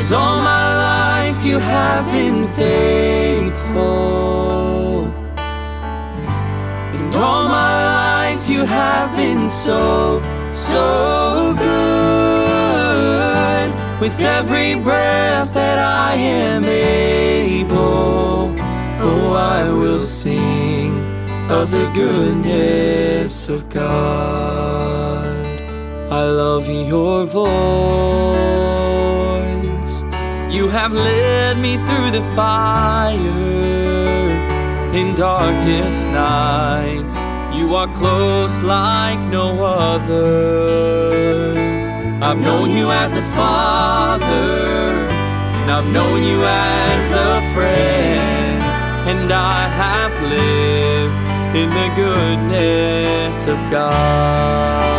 Cause all my life you have been faithful. And all my life you have been so, so good. With every breath that I am able, oh, I will sing of the goodness of God. I love your voice. You have led me through the fire in darkest nights. You are close like no other. I've known you as a father, and I've known you as a friend, and I have lived in the goodness of God.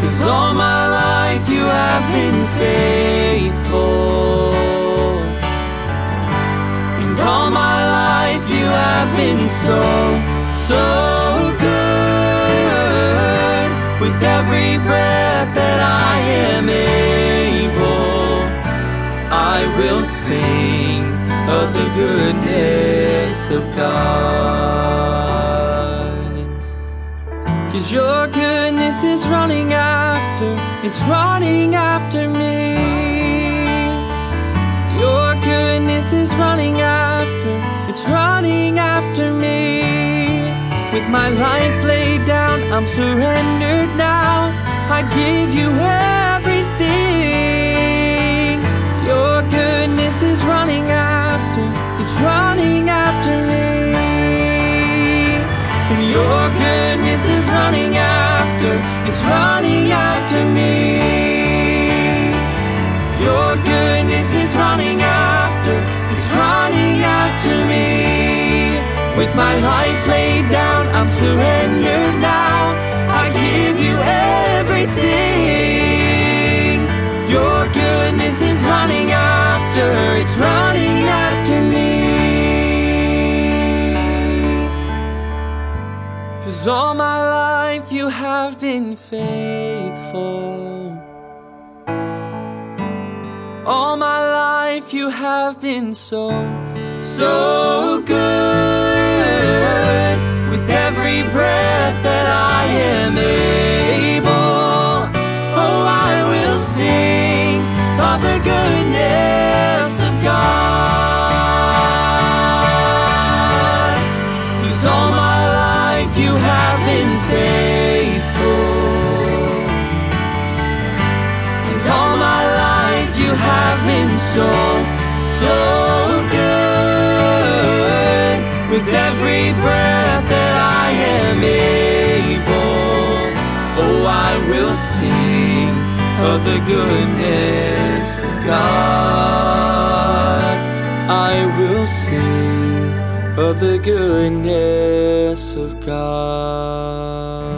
Cause all my you have been faithful. And all my life you have been so, so good. With every breath that I am able, I will sing of the goodness of God. Cause your goodness is running after, it's running after me. Your goodness is running after, it's running after me. With my life laid down, I'm surrendered now. I give you everything. It's running after me. Your goodness is running after, it's running after me. With my life laid down, I'm surrendered now. I give you everything. Your goodness is running after, it's running after me. Cause all my life you have been faithful. All my life you have been so, so good. So, so good. With every breath that I am able, oh, I will sing of the goodness of God. I will sing of the goodness of God.